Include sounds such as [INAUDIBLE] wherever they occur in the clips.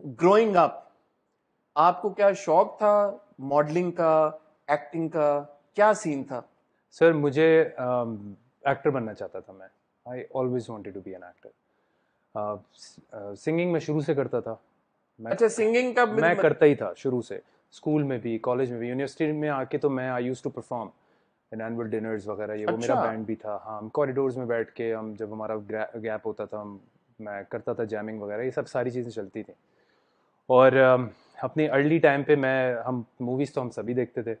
Growing up आपको क्या शौक था? मॉडलिंग का एक्टिंग का क्या सीन था? सर मुझे एक्टर बनना चाहता था मैं। I always wanted to be an actor singing मैं शुरू से करता था। मैं अच्छा सिंगिंग का मैं करता ही था शुरू से। स्कूल में भी कॉलेज में भी यूनिवर्सिटी में आके तो मैं I used to perform in annual dinners वगैरह ये अच्छा। वो मेरा अच्छा। बैंड भी था। हाँ हम कॉरिडोर्स में बैठ के हम जब हमारा गैप होता था हम मैं करता था जैमिंग वगैरह ये सब सारी चीज़ें चलती थी। और अपनी अर्ली टाइम पे मैं हम मूवीज़ तो हम सभी देखते थे।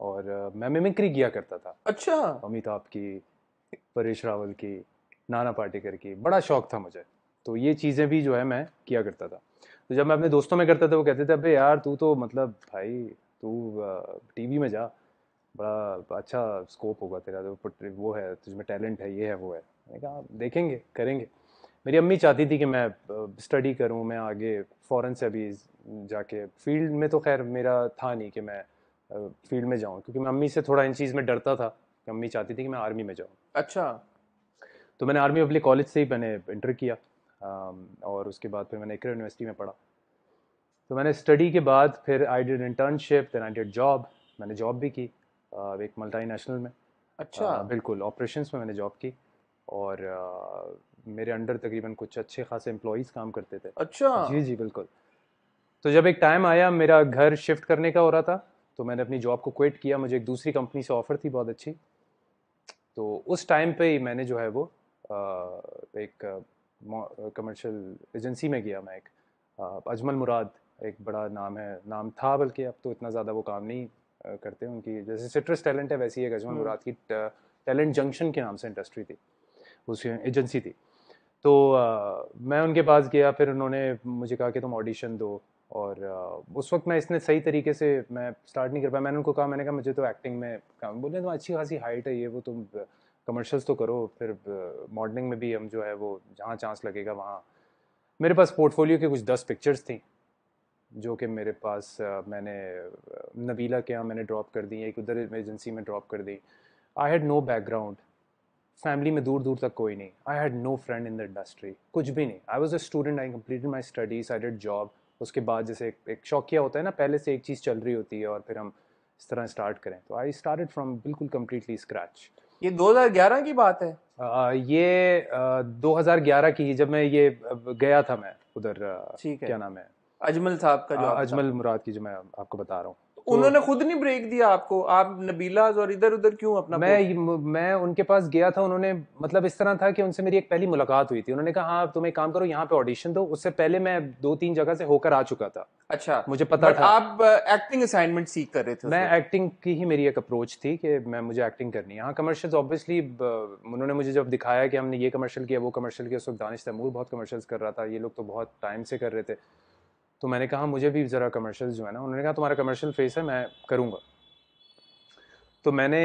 और मैं मिमिक्री किया करता था। अच्छा। अमिताभ की परेश रावल की नाना पाटेकर की बड़ा शौक था मुझे। तो ये चीज़ें भी जो है मैं किया करता था। तो जब मैं अपने दोस्तों में करता था वो कहते थे अबे यार तू तो मतलब भाई तू टीवी में जा। बड़ा अच्छा स्कोप होगा तेरा तो वो है तुझमें टैलेंट है ये है वो है। मैंने कहा देखेंगे करेंगे। मेरी अम्मी चाहती थी कि मैं स्टडी करूँ मैं आगे फ़ौरन से अभी जाके फ़ील्ड में तो खैर मेरा था नहीं कि मैं फ़ील्ड में जाऊँ क्योंकि मैं अम्मी से थोड़ा इन चीज़ में डरता था कि अम्मी चाहती थी कि मैं आर्मी में जाऊँ। अच्छा। तो मैंने आर्मी पब्लिक कॉलेज से ही मैंने इंटर किया और उसके बाद फिर मैंने इकर यूनिवर्सिटी में पढ़ा। तो मैंने स्टडी के बाद फिर I did internship then I did job मैंने जॉब भी की एक मल्टीनेशनल में। अच्छा। बिल्कुल ऑपरेशन में मैंने जॉब की। और अ, मेरे अंडर तकरीबन कुछ अच्छे खासे एम्प्लॉयज़ काम करते थे। अच्छा। जी जी बिल्कुल। तो जब एक टाइम आया मेरा घर शिफ्ट करने का हो रहा था तो मैंने अपनी जॉब को क्विट किया। मुझे एक दूसरी कंपनी से ऑफ़र थी बहुत अच्छी। तो उस टाइम पे ही मैंने जो है वो अ, एक कमर्शियल एजेंसी में गया मैं एक। अजमल मुराद एक बड़ा नाम है नाम था बल्कि अब तो इतना ज़्यादा वो काम नहीं करते उनकी। जैसे सिट्रस टैलेंट है वैसी एक अजमल हम्म। मुराद की टैलेंट जंक्शन के नाम से इंडस्ट्री थी। उस एजेंसी थी। तो अ, मैं उनके पास गया फिर उन्होंने मुझे कहा कि तुम ऑडिशन दो और अ, उस वक्त मैं इसने सही तरीके से मैं स्टार्ट नहीं कर पाया। मैंने उनको कहा मैंने कहा मुझे तो एक्टिंग में काम बोले तो अच्छी खासी हाइट है ये वो तुम कमर्शल्स तो करो फिर मॉडलिंग में भी हम जो है वो जहाँ चांस लगेगा वहाँ। मेरे पास पोर्टफोलियो के कुछ दस पिक्चर्स थी जो कि मेरे पास मैंने नबीला के यहाँ मैंने ड्रॉप कर दी एक उधर एजेंसी में ड्रॉप कर दी। I had no background family में दूर दूर तक कोई नहीं। I had no friend in the industry कुछ भी नहीं। I was a student I completed my studies I did job उसके बाद जैसे एक, एक शौकिया होता है ना पहले से एक चीज़ चल रही होती है और फिर हम इस तरह स्टार्ट करें। तो आई स्टार्ट फ्रॉम बिल्कुल कम्प्लीटली स्क्रैच ये 2011 की बात है? आ, ये आ, 2011 की ही जब मैं ये गया था मैं उधर ठीक है। क्या नाम है? अजमल साहब का जो अजमल मुराद की जो मैं आपको बता रहा हूँ। उन्होंने खुद नहीं ब्रेक दिया आपको? आप नबीलाज और इधर उधर क्यों अपना मैं मैं उनके पास गया था उन्होंने मतलब इस तरह था कि उनसे मेरी एक पहली मुलाकात हुई थी। उन्होंने कहा हाँ तुम एक काम करो यहाँ पे ऑडिशन दो। उससे पहले मैं दो तीन जगह से होकर आ चुका था। अच्छा मुझे पता था। आप एक्टिंग असाइनमेंट सीख कर रहे थे मैं एक्टिंग की ही मेरी एक अप्रोच थी कि मैं मुझे एक्टिंग करनी है। हाँ कमर्शियल्स ऑब्वियसली उन्होंने मुझे जब दिखाया कि हमने ये कमर्शियल किया वो कमर्शियल किया उस वक्त दानिश तैमूर बहुत कमर्शियल्स कर रहा था। ये लोग तो बहुत टाइम से कर रहे थे। तो मैंने कहा मुझे भी ज़रा कमर्शियल्स जो है ना उन्होंने कहा तुम्हारा कमर्शियल फेस है मैं करूँगा। तो मैंने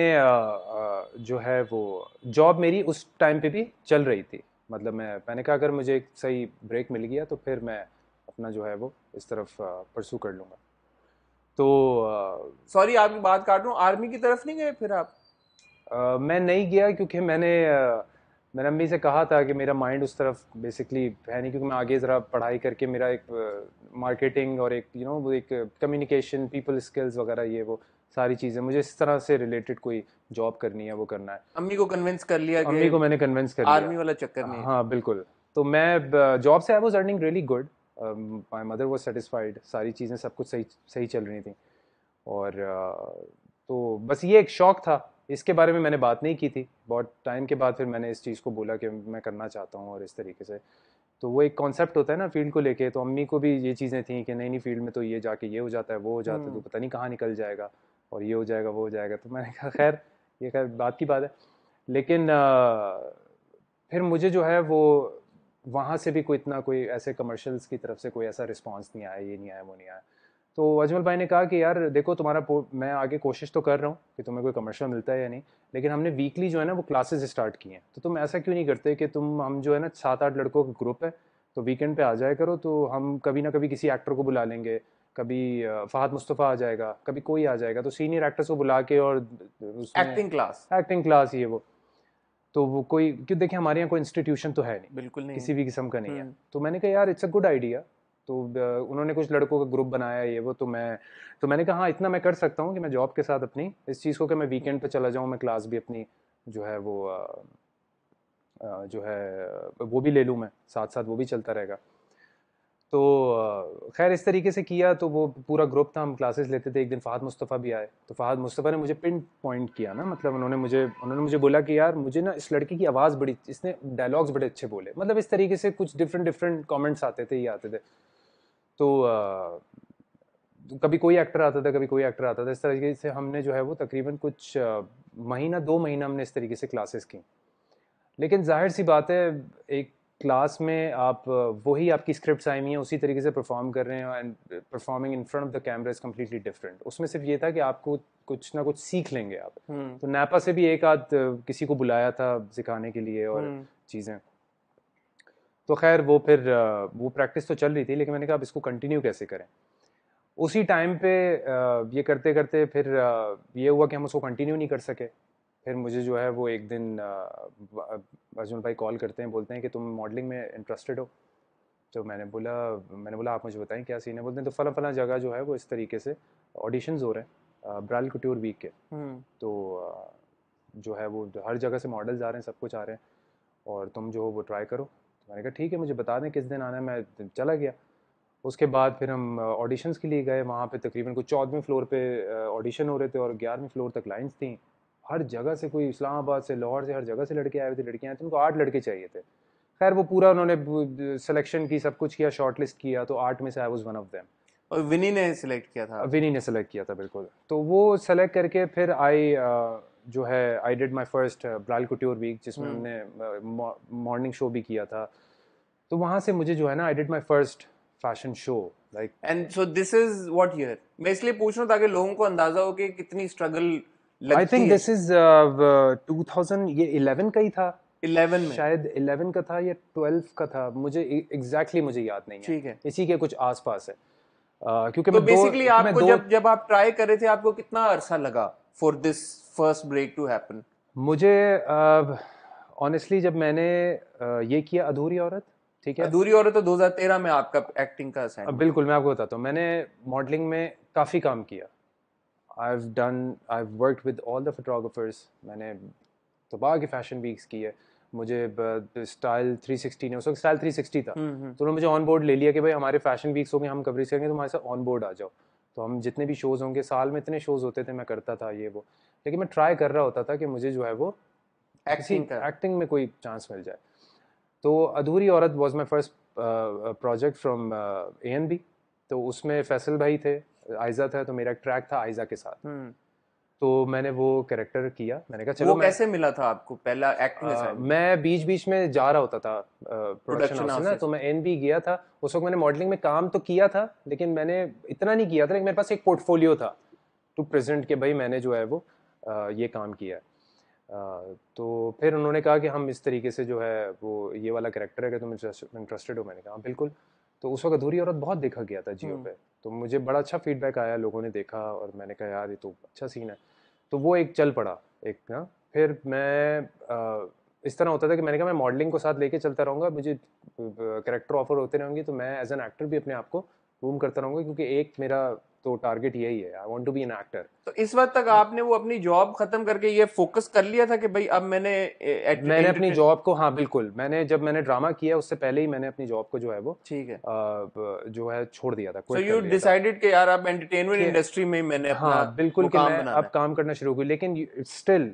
जो है वो जॉब मेरी उस टाइम पे भी चल रही थी। मतलब मैं मैंने कहा अगर मुझे एक सही ब्रेक मिल गया तो फिर मैं अपना जो है वो इस तरफ़ परसू कर लूँगा। तो सॉरी आपकी बात काट रहा हूँ। आर्मी की तरफ़ नहीं गए फिर आप? अ, मैं नहीं गया क्योंकि मैंने अ, मैंने अम्मी से कहा था कि मेरा माइंड उस तरफ़ बेसिकली है नहीं क्योंकि मैं आगे ज़रा पढ़ाई करके मेरा एक मार्केटिंग और एक यू नो वो एक कम्युनिकेशन पीपल स्किल्स वगैरह ये वो सारी चीज़ें मुझे इस तरह से रिलेटेड कोई जॉब करनी है वो करना है। अम्मी को कन्विंस कर लिया अम्मी को मैंने कन्विंस कर लिया। आर्मी वाला चक्कर नहीं हाँ। बिल्कुल। तो मैं जॉब से I was earning really good my mother was satisfied सारी चीज़ें सब कुछ सही सही चल रही थी। और अ, तो बस ये एक शौक था। इसके बारे में मैंने बात नहीं की थी। बहुत टाइम के बाद फिर मैंने इस चीज़ को बोला कि मैं करना चाहता हूँ और इस तरीके से। तो वो एक कॉन्सेप्ट होता है ना फ़ील्ड को लेके तो अम्मी को भी ये चीज़ें थी कि नहीं नहीं फ़ील्ड में तो ये जाके ये हो जाता है वो हो जाता है तो हम्म। पता नहीं कहाँ निकल जाएगा और ये हो जाएगा वो हो जाएगा। तो मैंने कहा खैर ये खैर बात की बात है। लेकिन अ, फिर मुझे जो है वो वहाँ से भी कोई इतना कोई ऐसे कमर्शल्स की तरफ़ से कोई ऐसा रिस्पॉन्स नहीं आया ये नहीं आया वो नहीं आया। तो अजमल भाई ने कहा कि यार देखो तुम्हारा मैं आगे कोशिश तो कर रहा हूँ कि तुम्हें कोई कमर्शियल मिलता है या नहीं लेकिन हमने वीकली जो है ना वो क्लासेस स्टार्ट की हैं। तो तुम ऐसा क्यों नहीं करते कि तुम हम जो है ना सात आठ लड़कों का ग्रुप है तो वीकेंड पे आ जाया करो तो हम कभी ना कभी किसी एक्टर को बुला लेंगे कभी फहद मुस्तफ़ा आ जाएगा कभी कोई आ जाएगा तो सीनियर एक्टर्स को बुला के और एक्टिंग क्लास एक्टिंग क्लास ये वो। तो वो कोई क्यों देखिए हमारे यहाँ कोई इंस्टीट्यूशन तो है नहीं। बिल्कुल नहीं। किसी भी किस्म का नहीं है। हम्म। तो मैंने कहा यार इट्स अ गुड आइडिया तो उन्होंने कुछ लड़कों का ग्रुप बनाया, ये वो तो मैं तो मैंने कहा हाँ इतना मैं कर सकता हूँ कि मैं जॉब के साथ अपनी, इस चीज़ को कि मैं वीकेंड पे चला जाऊँ, मैं क्लास भी अपनी, जो है वो जो है, वो भी ले लूँ मैं साथ साथ वो भी चलता रहेगा। तो खैर, इस तरीके से किया तो वो पूरा ग्रुप था, हम क्लासेस लेते थे, एक दिन फ़ाद मुस्तफ़ा भी आए तो फ़ाद मुस्तफ़ा ने मुझे पिन पॉइंट किया ना मतलब उन्होंने मुझे उन्होंने मुझे बोला कि, यार, मुझे ना इस लड़के की आवाज़ बड़ी, इसने डायलॉग्स बड़े अच्छे बोले। मतलब इस तरीके से कुछ डिफरेंट डिफरेंट कॉमेंट्स आते थे, ये आते थे। तो आ, कभी कोई एक्टर आता था कभी कोई एक्टर आता था इस तरीके से हमने जो है वो तकरीबन कुछ महीना दो महीना हमने इस तरीके से क्लासेस की लेकिन ज़ाहिर सी बात है एक क्लास में आप वही आपकी स्क्रिप्ट आई हुई हैं उसी तरीके से परफॉर्म कर रहे हैं and performing in front of the camera is completely different उसमें सिर्फ़ ये था कि आपको कुछ ना कुछ सीख लेंगे आप हम्म। तो नैपा से भी एक आध किसी को बुलाया था सिखाने के लिए और हम्म। चीज़ें तो खैर वो फिर वो प्रैक्टिस तो चल रही थी लेकिन मैंने कहा अब इसको कंटिन्यू कैसे करें? उसी टाइम पे ये करते करते फिर ये हुआ कि हम उसको कंटिन्यू नहीं कर सके। फिर मुझे जो है वो एक दिन अर्जुन भाई कॉल करते हैं बोलते हैं कि तुम मॉडलिंग में इंटरेस्टेड हो? तो मैंने बोला मैंने बोला आप मुझे बताएँ क्या सीन है? बोलते हैं तो फला फला जगह जो है वो इस तरीके से ऑडिशन हो रहे हैं ब्राल कट्योर वीक के। हम्म। तो जो है वो हर जगह से मॉडल्स आ रहे हैं सब कुछ आ रहे हैं और तुम जो हो वो ट्राई करो। तो मैंने कहा ठीक है मुझे बता दें किस दिन आना है मैं चला गया। उसके बाद फिर हम ऑडिशंस के लिए गए। वहाँ पे तकरीबन कुछ चौदहवें फ्लोर पे ऑडिशन हो रहे थे और ग्यारहवीं फ्लोर तक लाइंस थी। हर जगह से कोई इस्लामाबाद से लाहौर से हर जगह से लड़के आए हुए थे लड़कियाँ आए थे उनको आठ लड़के चाहिए थे। खैर वो पूरा उन्होंने सिलेक्शन की सब कुछ किया शॉर्ट लिस्ट किया तो आठ में से I was one of them और विनी ने सिलेक्ट किया था? विनी ने सिलेक्ट किया था बिल्कुल। तो वो सेलेक्ट करके फिर आई जो है I did my first bridal couture week जिसमें हम्म। हमने मॉर्निंग शो भी किया था। तो वहाँ से मुझे जो है ना I did my first fashion show like and so this is what year मैं इसलिए पूछ रहा हूँ ताकि लोगों को अंदाज़ा हो कि कितनी struggle I think this is 2000 ये 11 का ही था। 11 में? शायद 11 का था या 12 का था। मुझे एग्जैक्टली exactly मुझे याद नहीं है। ठीक है। इसी के कुछ आसपास है। Uh, क्योंकि तो बेसिकली आपको दो, जब जब आप ट्राई कर रहे थे आपको कितना अरसा लगा for this first break to happen मुझे ऑनेस्टली uh, जब मैंने uh, ये किया अधूरी औरत ठीक है? अधूरी औरत तो 2013 में आपका एक्टिंग का असाइनमेंट बिल्कुल मैं आपको बताता हूँ। मैंने मॉडलिंग में काफ़ी काम किया। I've done I've worked with all the photographers मैंने तबाह की फ़ैशन वीक्स की है मुझे स्टाइल 360 ने उस वक्त स्टाइल 360 था। हम्म, हम्म। तो उन्होंने मुझे ऑन बोर्ड ले लिया कि भाई हमारे फ़ैशन वीक्स होंगे हम कवरेज करेंगे तो हमारे साथ ऑन बोर्ड आ जाओ। तो हम जितने भी शोज़ होंगे साल में इतने शोज़ होते थे मैं करता था ये वो। लेकिन मैं ट्राई कर रहा होता था कि मुझे जो है वो एक्टिंग एक्टिंग में कोई चांस मिल जाए। तो अधूरी औरत was my first project from A N B तो उसमें फैसल भाई थे आयजा था तो मेरा ट्रैक था आयजा के साथ। हम्म। तो मैंने वो कैरेक्टर किया। मैंने कहा चलो वो कैसे मिला था आपको पहला एक्टिंग मैं बीच बीच में जा रहा होता था प्रोडक्शन हाउस ना तो मैं एन बी गया था। उस वक्त मैंने मॉडलिंग में काम तो किया था लेकिन मैंने इतना नहीं किया था लेकिन मेरे पास एक पोर्टफोलियो था टू प्रेजेंट के भाई मैंने जो है वो ये काम किया है। तो फिर उन्होंने कहा कि हम इस तरीके से जो है वो ये वाला करेक्टर है कि तुम इंटरेस्टेड हो मैंने कहा हाँ, बिल्कुल। तो उस वक्त अधूरी औरत बहुत देखा गया था जियो हम्म। पे। तो मुझे बड़ा अच्छा फीडबैक आया लोगों ने देखा और मैंने कहा यार ये तो अच्छा सीन है। तो वो एक चल पड़ा एक ना। फिर मैं आ, इस तरह होता था कि मैंने कहा मैं मॉडलिंग को साथ लेके चलता रहूँगा मुझे करेक्टर ऑफ़र होते रहेंगे तो मैं एज एन एक्टर भी अपने आप को रूम करता रहूँगा क्योंकि एक मेरा तो टारगेट यही है। I want to be an actor तो इस वक्त तक आपने वो अपनी जॉब खत्म करके ये फोकस कर लिया था कि भाई अब मैंने मैंने अपनी जॉब को हाँ बिल्कुल। मैंने जब मैंने ड्रामा किया उससे पहले ही मैंने अपनी जॉब को जो है वो ठीक है। जो है छोड़ दिया था सो यू डिसाइडेड कि यार अब एंटरटेनमेंट इंडस्ट्री में मैंने हाँ बिल्कुल अब काम करना शुरू किया लेकिन स्टिल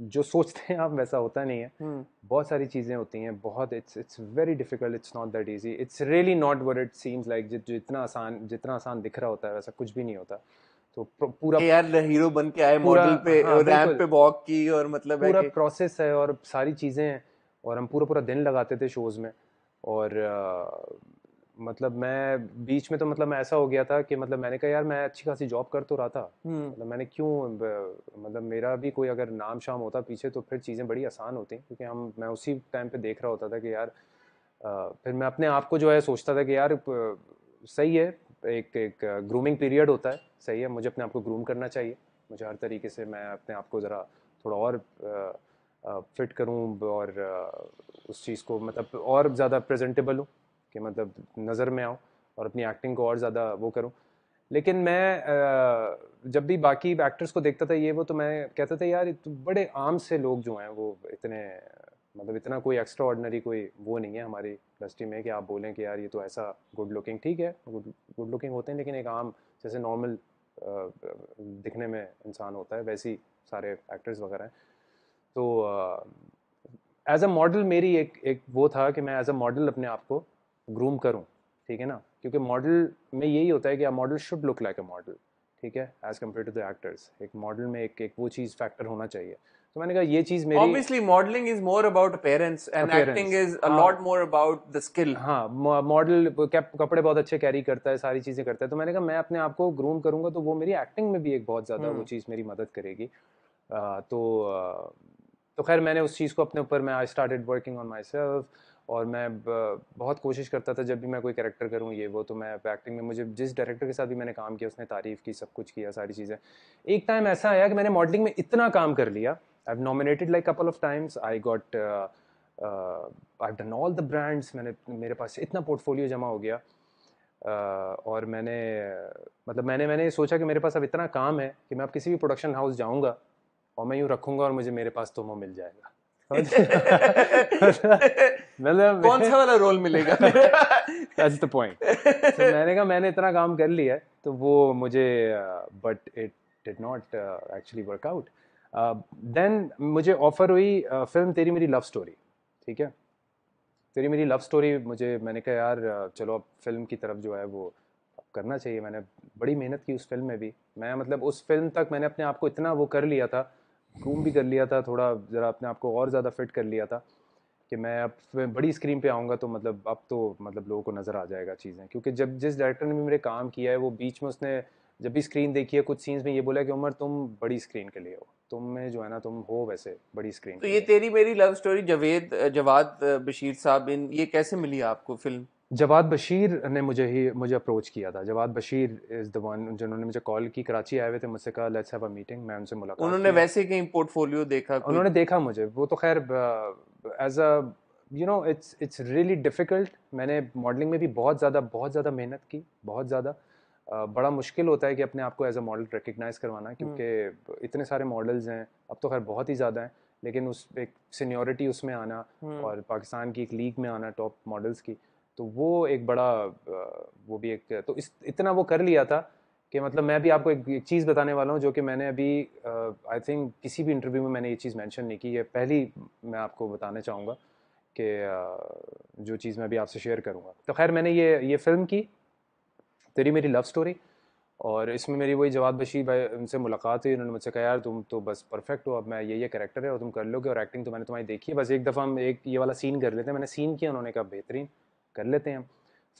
जो सोचते हैं आप वैसा होता नहीं है। hmm. बहुत सारी चीज़ें होती हैं बहुत it's it's very difficult it's not that easy it's really not what it seems like जितना आसान जितना आसान दिख रहा होता है वैसा कुछ भी नहीं होता। तो पूरा यार हीरो बन के आए मॉडल पे हाँ, रैंप पे वॉक की और मतलब पूरा प्रोसेस है और सारी चीज़ें हैं और हम पूरा पूरा दिन लगाते थे शोज़ में। और मतलब मैं बीच में तो मतलब मैं ऐसा हो गया था कि मतलब मैंने कहा यार मैं अच्छी खासी जॉब कर तो रहा था। हम्म। मतलब मैंने क्यों मतलब मेरा भी कोई अगर नाम शाम होता पीछे तो फिर चीज़ें बड़ी आसान होती क्योंकि हम मैं उसी टाइम पे देख रहा होता था कि यार आ, फिर मैं अपने आप को जो है सोचता था कि यार सही है एक एक ग्रूमिंग पीरियड होता है सही है मुझे अपने आप को ग्रूम करना चाहिए। मुझे हर तरीके से मैं अपने आप को ज़रा थोड़ा और फिट करूँ और उस चीज़ को मतलब और ज़्यादा प्रेजेंटेबल हूँ। कि मतलब नज़र में आऊँ और अपनी एक्टिंग को और ज़्यादा वो करूँ। लेकिन मैं जब भी बाकी एक्टर्स को देखता था ये वो तो मैं कहता था, यार तो बड़े आम से लोग जो हैं, वो इतने मतलब इतना कोई एक्स्ट्रा ऑर्डनरी कोई वो नहीं है हमारी इंडस्ट्री में कि आप बोलें कि यार, ये तो ऐसा गुड लुकिंग ठीक है गुड लुकिंग होते हैं, लेकिन एक आम, जैसे नॉर्मल दिखने में इंसान होता है, वैसे सारे एक्टर्स वगैरह हैं। तो एज अ मॉडल मेरी एक एक वो था कि मैं एज अ मॉडल अपने आप को ग्रूम करूँ ठीक है ना? क्योंकि मॉडल में यही होता है कि model should look like a model ठीक है? As compared to the actors एक मॉडल में एक एक वो चीज़ फैक्टर होना चाहिए। तो मैंने कहा ये चीज़ मेरी modeling is more about appearance and appearance. acting is a हाँ, lot more about the हाँ मॉडल कपड़े बहुत अच्छे कैरी करता है सारी चीज़ें करता है। तो मैंने कहा मैं अपने आप को ग्रूम करूँगा तो वो मेरी एक्टिंग में भी एक बहुत ज़्यादा वो हम्म। चीज़ मेरी मदद करेगी। आ, तो तो खैर मैंने उस चीज़ को अपने ऊपर मैं I started working on myself और मैं बहुत कोशिश करता था जब भी मैं कोई कैरेक्टर करूँ ये वो तो मैं एक्टिंग में मुझे जिस डायरेक्टर के साथ भी मैंने काम किया उसने तारीफ़ की सब कुछ किया सारी चीज़ें। एक टाइम ऐसा आया कि मैंने मॉडलिंग में इतना काम कर लिया। I've nominated like couple of times I got I done all the brands मैंने मेरे पास इतना पोर्टफोलियो जमा हो गया। Uh, और मैंने मतलब मैंने मैंने सोचा कि मेरे पास अब इतना काम है कि मैं अब किसी भी प्रोडक्शन हाउस जाऊँगा और मैं यूँ रखूँगा और मुझे मेरे पास तो वो मिल जाएगा। [LAUGHS] [LAUGHS] [LAUGHS] मतलब कौन सा वाला रोल मिलेगा? दैट्स द पॉइंट मैंने कहा मैंने इतना काम कर लिया तो वो मुझे but it did not actually work out then मुझे ऑफ़र हुई फ़िल्म uh, तेरी मेरी लव स्टोरी ठीक है? तेरी मेरी लव स्टोरी मुझे मैंने कहा यार uh, चलो अब फ़िल्म की तरफ़ जो है वो करना चाहिए। मैंने बड़ी मेहनत की उस फ़िल्म में भी। मैं मतलब उस फ़िल्म तक मैंने अपने आप को इतना वो कर लिया था ग्रूम भी कर लिया था थोड़ा ज़रा अपने आप को और ज़्यादा फिट कर लिया था। कि मैं अब मैं बड़ी स्क्रीन पे आऊँगा तो मतलब अब तो मतलब लोगों को नज़र आ जाएगा चीज़ें। क्योंकि जब जिस डायरेक्टर ने भी मेरे काम किया है वो बीच में उसने जब भी स्क्रीन देखी है कुछ सीन्स में ये बोला कि उमर तुम बड़ी स्क्रीन के लिए हो। तुम में जो है ना तुम हो वैसे बड़ी स्क्रीन तो ये तेरी मेरी लव स्टोरी जवेद जवाद बशीर साहब इन ये कैसे मिली आपको फ़िल्म जवाद बशीर ने मुझे ही मुझे अप्रोच किया था। Jawad Bashir is the one जिन्होंने मुझे कॉल की कराची आए हुए थे मुझसे कहा लेट्स हैव अ मीटिंग मैं उनसे मुलाकात उन्होंने वैसे कहीं पोर्टफोलियो देखा उन्होंने देखा मुझे। वो तो खैर as a you know it's it's really difficult मैंने मॉडलिंग में भी बहुत ज़्यादा बहुत ज़्यादा मेहनत की बहुत ज़्यादा। बड़ा मुश्किल होता है कि अपने आप को एज अ मॉडल रिकग्नाइज करवाना हम्म। क्योंकि इतने सारे मॉडल्स हैं अब तो खैर बहुत ही ज़्यादा हैं लेकिन उस एक सीनियोरिटी उसमें आना हम्म। और पाकिस्तान की एक लीग में आना टॉप मॉडल्स की तो वो एक बड़ा वो भी एक तो इस इतना वो कर लिया था कि मतलब मैं भी आपको एक, एक चीज़ बताने वाला हूँ जो कि मैंने अभी आई थिंक किसी भी इंटरव्यू में मैंने ये चीज़ मेंशन नहीं की है पहली मैं आपको बताना चाहूँगा कि जो चीज़ मैं अभी आपसे शेयर करूँगा। तो खैर मैंने ये ये फ़िल्म की तेरी मेरी लव स्टोरी और इसमें मेरी वही जवाब बशीर भाई उनसे मुलाकात हुई उन्होंने मुझसे कहा यार तुम तो बस परफेक्ट हो अब मैं ये ये करेक्टर है और तुम कर लोगे और एक्टिंग तो मैंने तुम्हारी देखी है। बस एक दफ़ा हम एक ये वाला सीन कर लेते हैं। मैंने सीन किया उन्होंने कहा बेहतरीन। कर लेते हैं।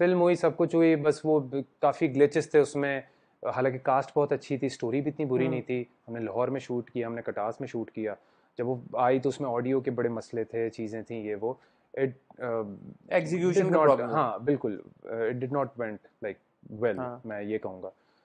फ़िल्म हुई सब कुछ हुई बस वो काफ़ी ग्लिचेस थे उसमें। हालाँकि कास्ट बहुत अच्छी थी स्टोरी भी इतनी बुरी हम्म। नहीं थी। हमने लाहौर में शूट किया हमने कटास में शूट किया। जब वो आई तो उसमें ऑडियो के बड़े मसले थे चीज़ें थी ये वो। इट एग्जीक्यूशन हाँ बिल्कुल it did not went like well मैं ये कहूँगा।